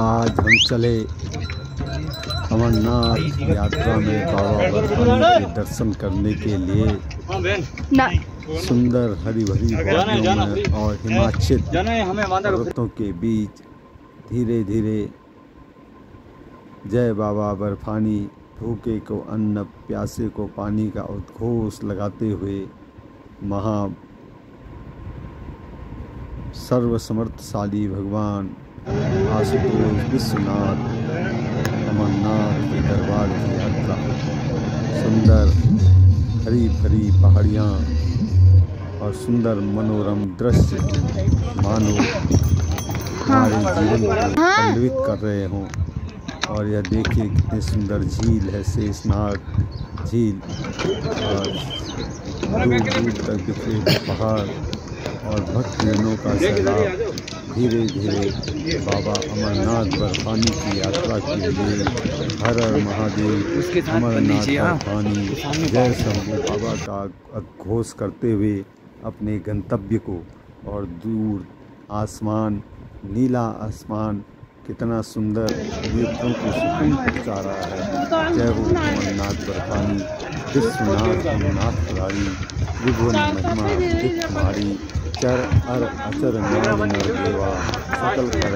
आज हम चले अमरनाथ यात्रा में बाबा बर्फानी के दर्शन करने के लिए। सुंदर हरी भरी वादियों में और हिमाचल हमें पर्वतों के बीच धीरे धीरे। जय बाबा बर्फानी भूखे को अन्न प्यासे को पानी का उद्घोष लगाते हुए महा सर्वसमर्थशाली भगवान आशुतोष विश्वनाथ अमरनाथ के दरबार की यात्रा। सुंदर हरी भरी पहाड़ियाँ और सुंदर मनोरम दृश्य मानो हमारे जीवन को पल्लवित कर रहे हों और यह देखिए कितनी सुंदर झील है शेषनाग झील। और दूर दूर तक हुए पहाड़। और भक्तजनों का सैलाब धीरे धीरे बाबा अमरनाथ बर्फानी की यात्रा के लिए हर हर महादेव अमरनाथ बर्फानी जय शंभू बाबा का घोष करते हुए अपने गंतव्य को और दूर आसमान नीला आसमान कितना सुंदर युद्धों को सुकून पहुँचा रहा है। जय हो अमरनाथ बर्फानी विश्वनाथ अमरनाथ खिलाड़ी विभुवन महिमा कुमारी चर अर अचर नर नर देवा, सकल कर